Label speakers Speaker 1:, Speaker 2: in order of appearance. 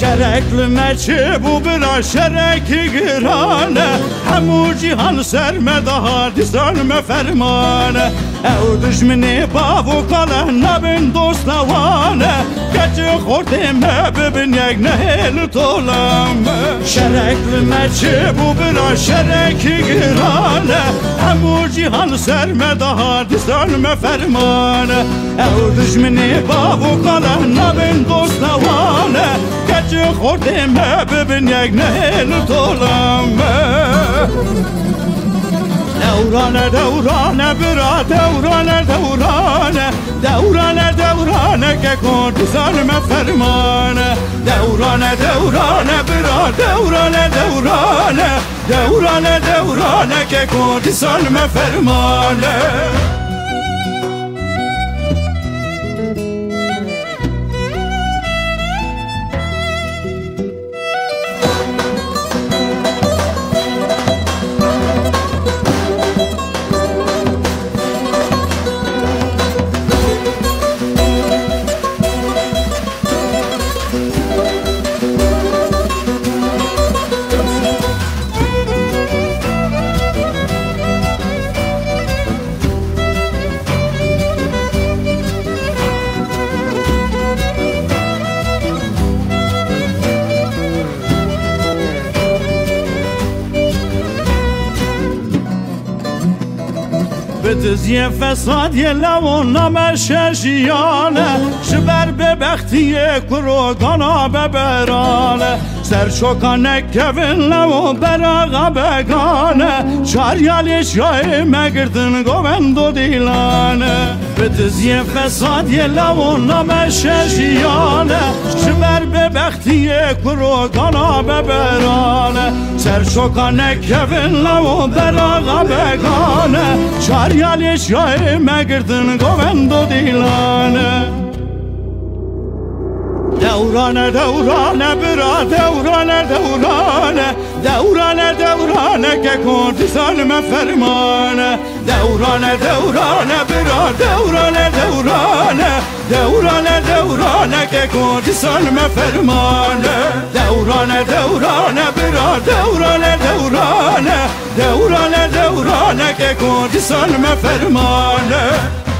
Speaker 1: Şerekli merçi bu bira şereki girane. Hemu cihan serme daha dizanme fermane. Ev düşmini bavu kale nabin dostavane Gece hordime bibin yegne heli tolam Şerekli merçi bu bira şereki girane. Hemu cihan serme daha dizanme fermane. Ev düşmini bavu kale nabin dostavane خوردیم ببین یک نهل طولم دورانه دورانه برا دورانه دورانه دورانه دورانه که کردستان فرمانه دورانه دورانه برا دورانه دورانه دورانه دورانه که کردستان فرمانه بدزی فساد یه لون نام ششیانه شبر به بختی کروگانا ببرانه سر شوکانه کبین لو براغا بگانه شاریالش یای مگردن گوندو دیلانه بدزی فساد یه لون نام ششیانه شبر به بختی کروگانا ببرانه سرشکانه کفن لو براغا بگانه. چاریالی شای مگردن گوند و دیلانه. Devrane devrane bira devrane devrane Devrane devrane ke Kurdistan me fermane. Devrane devrane bira devrane devrane Devrane devrane ke Kurdistan me fermane. Devrane devrane bira devrane devrane Devrane devrane ke Kurdistan fermane.